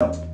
No.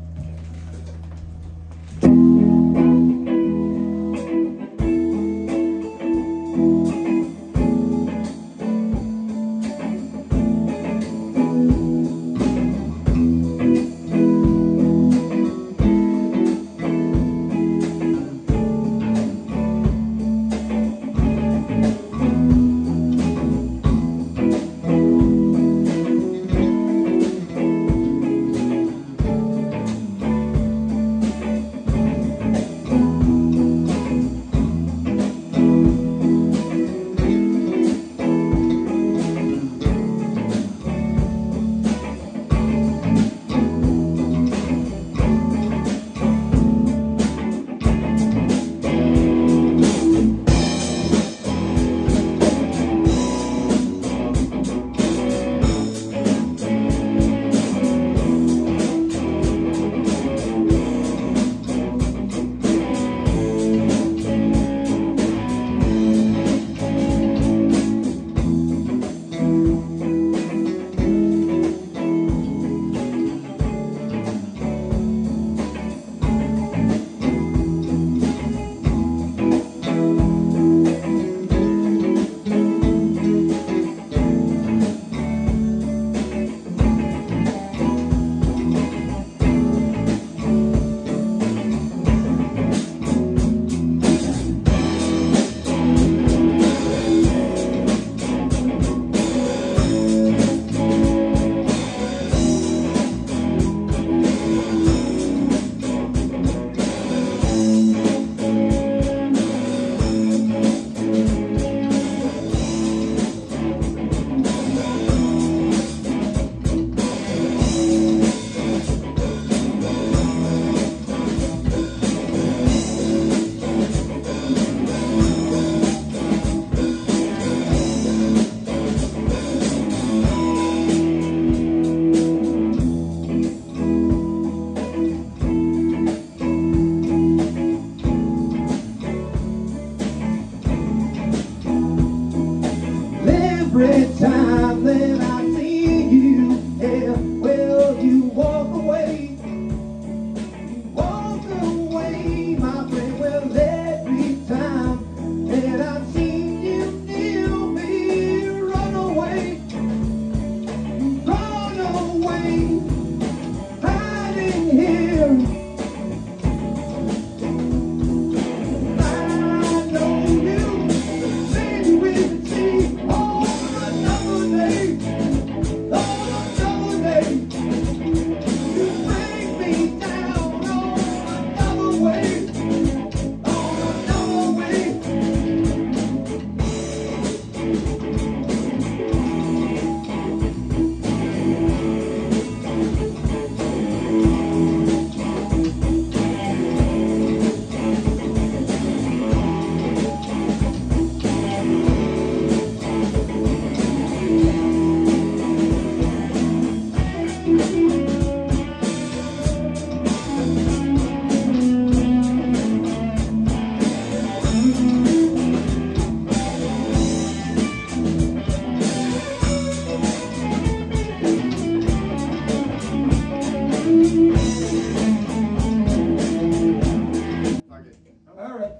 All right.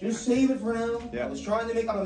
Just save it for now. Yeah. I was trying to make up a